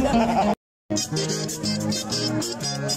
スペースペースペースペースペース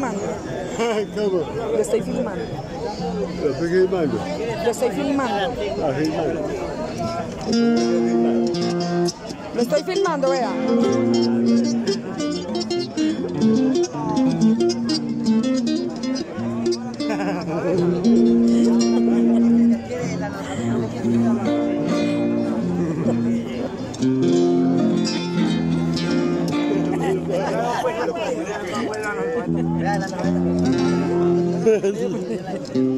filmando. ¿Cómo? Lo estoy filmando. ¿Lo estoy filmando? Lo estoy filmando. Ah, filmando. Lo estoy filmando, vea. I don't know.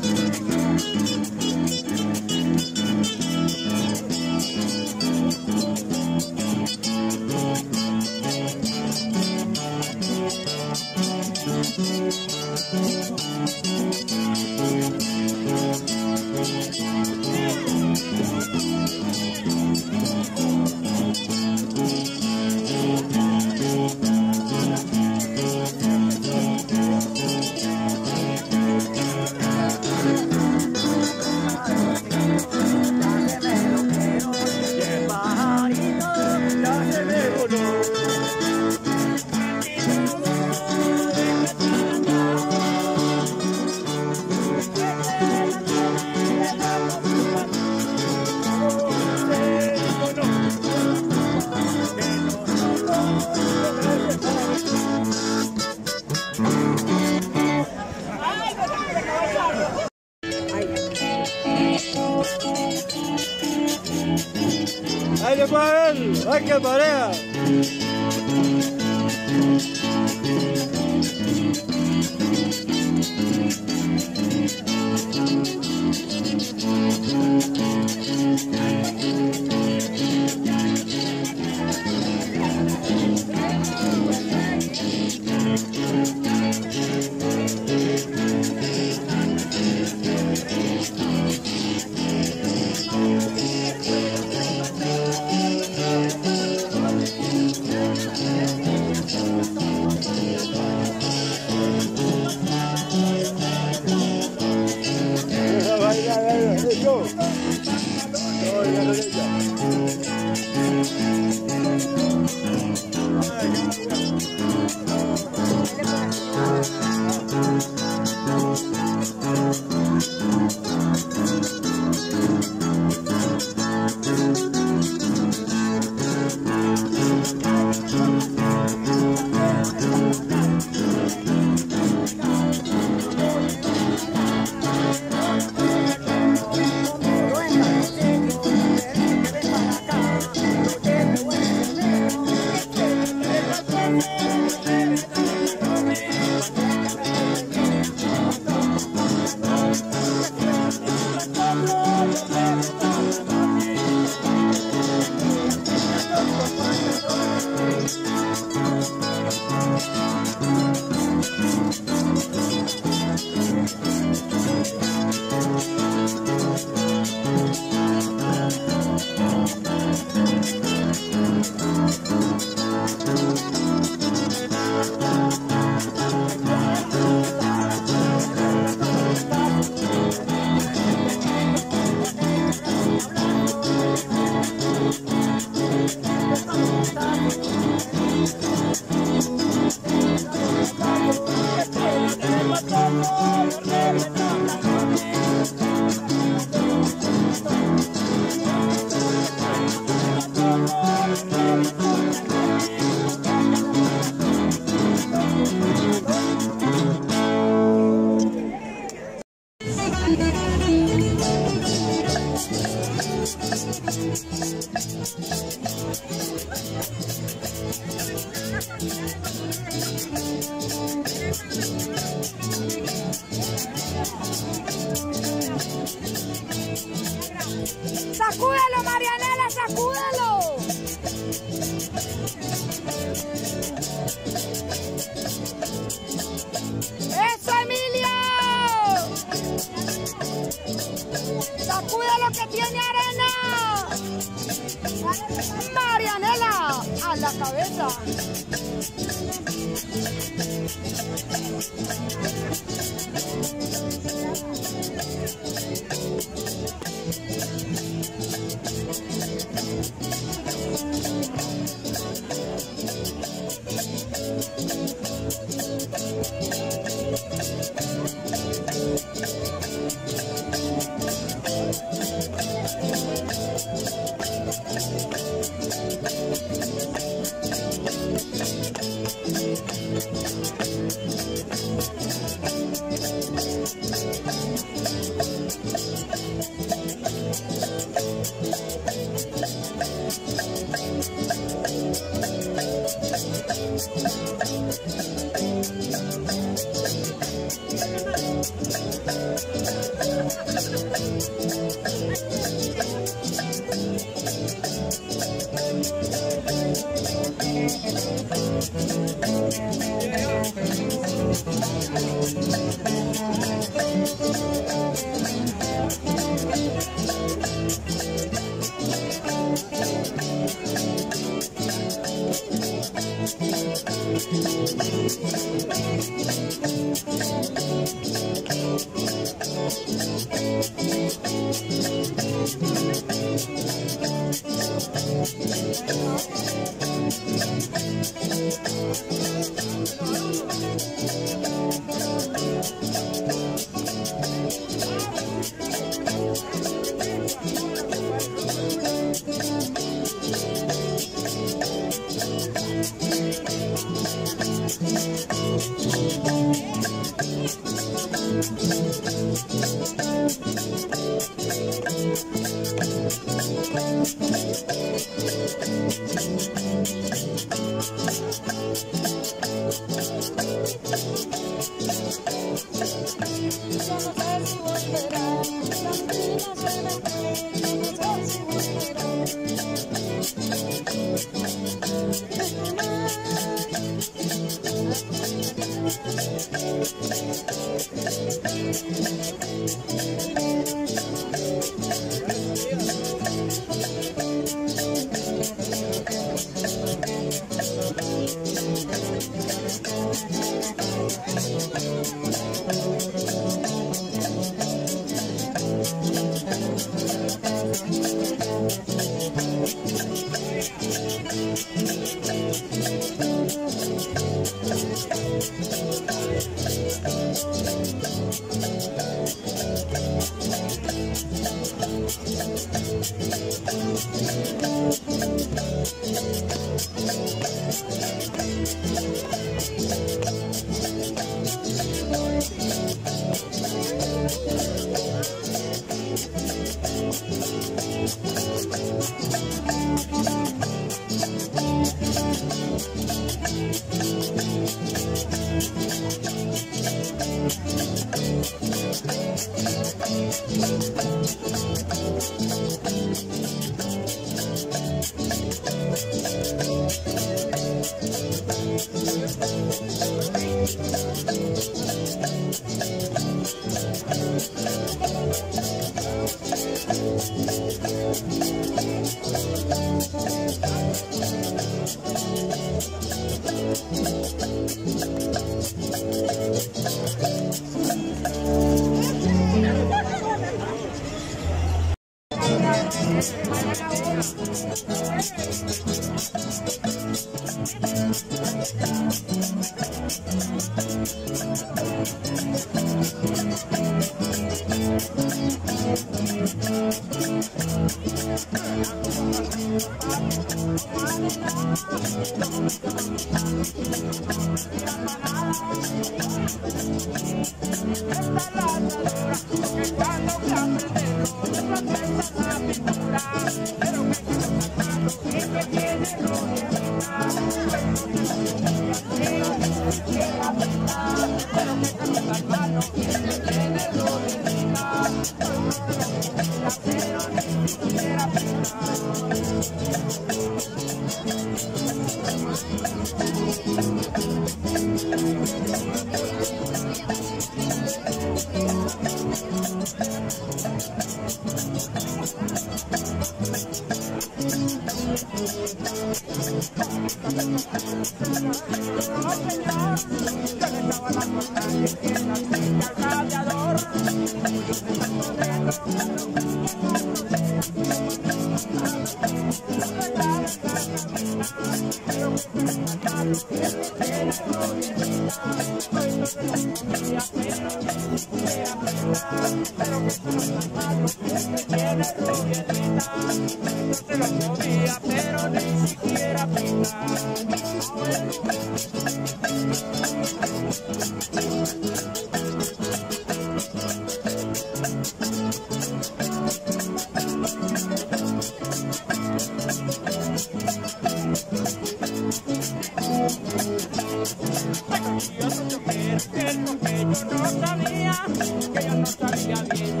oiga bien,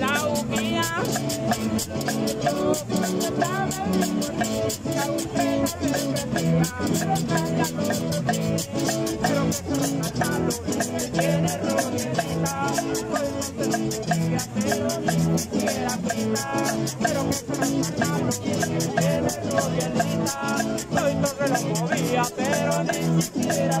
la. Soy todo lo movía, pero ni siquiera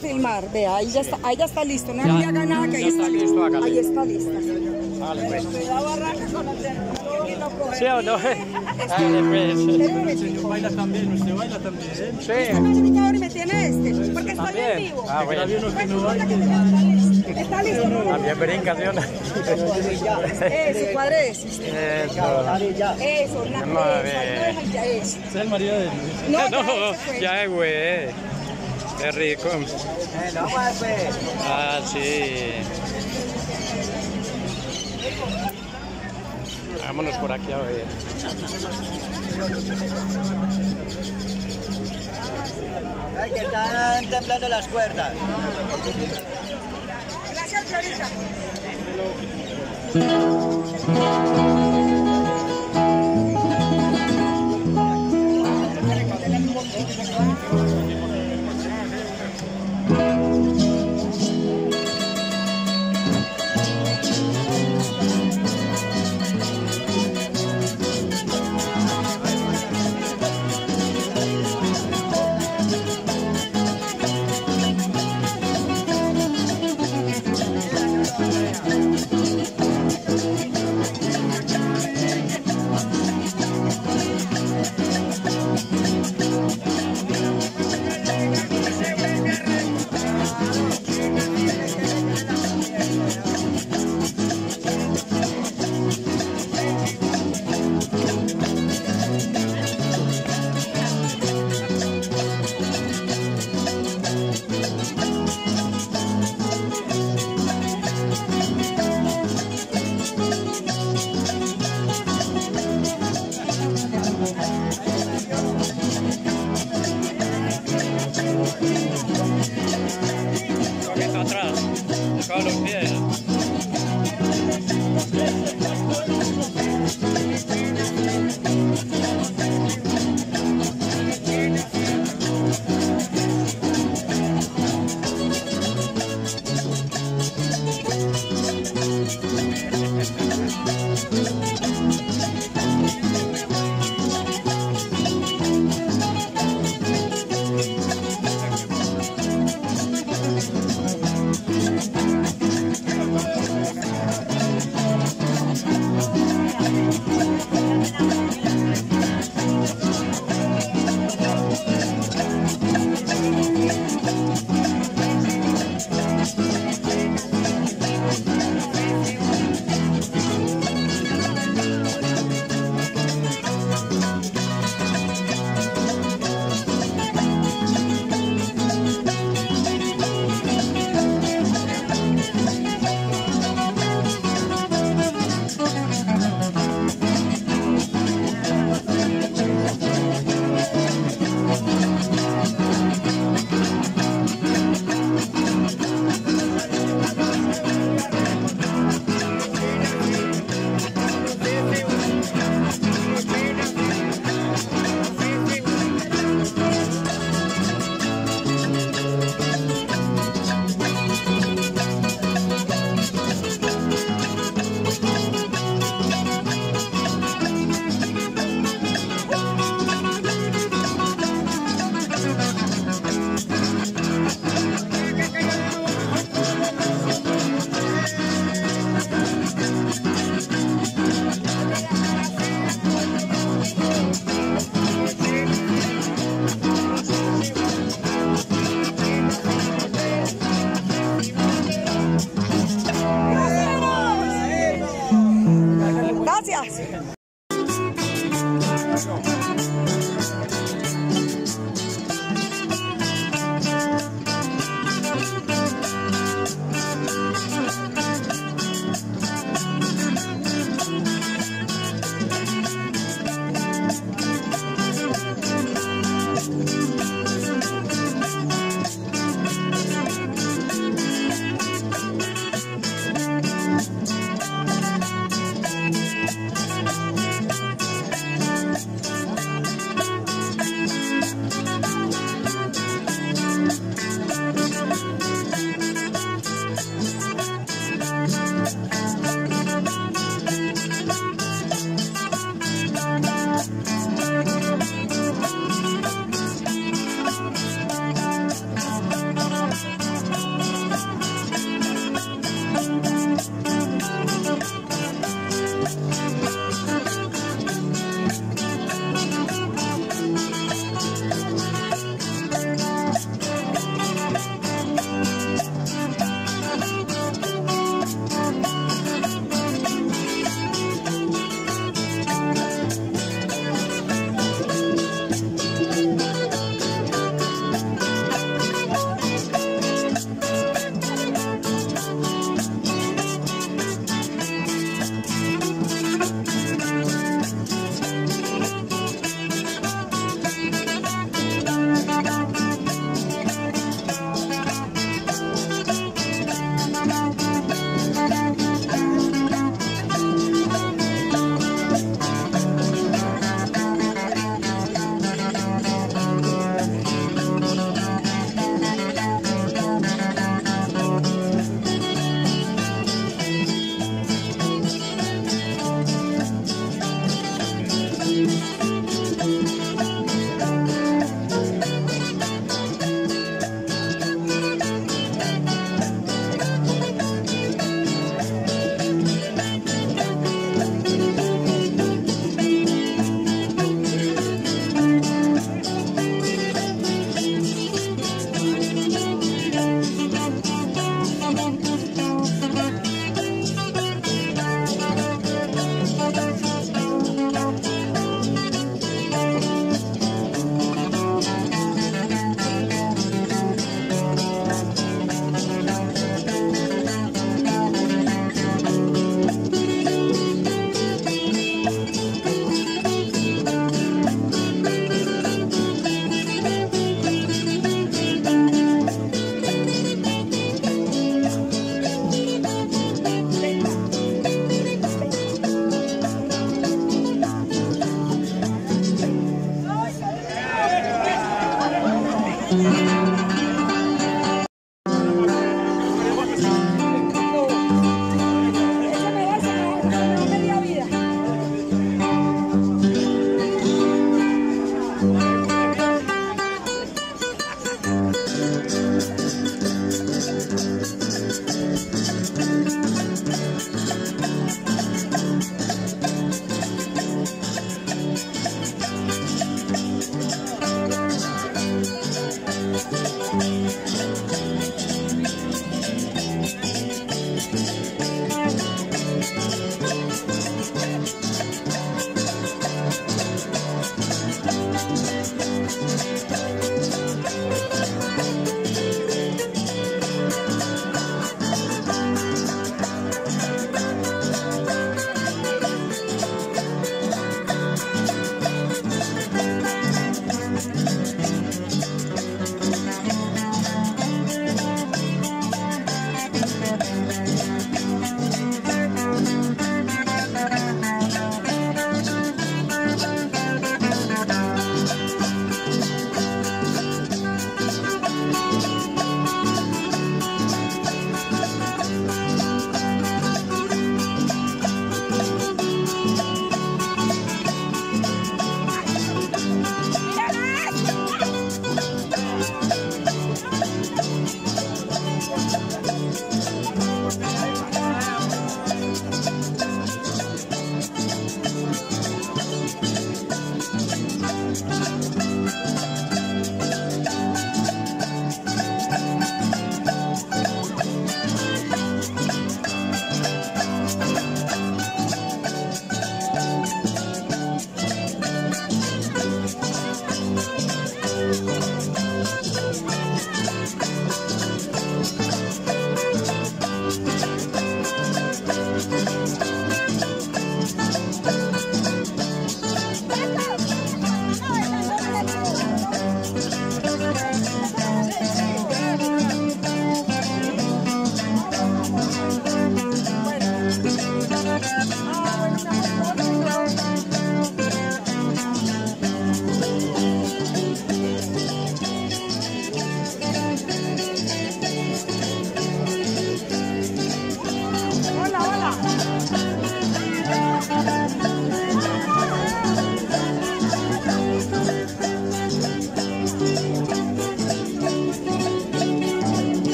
Filmar, vea, ahí ya está, ahí ya está listo, no le haga nada que ahí está está listo. Ahí está listo. Pues. Coge. ¿Sí o no? Pues. Espérame, baila también, usted baila también. Sí. Este me tiene este, porque estoy en vivo. Ah, bueno. Está listo, ¿no? También brinca, ¿sí o no? Eso, cuadre eso. Eso. Eso, na- No, a eso. Es el marido de Luis. No, ya, No, ya, güey. Qué rico. Ah, sí. Vámonos por aquí a ver. Ay, que están temblando las cuerdas. Gracias, Florita.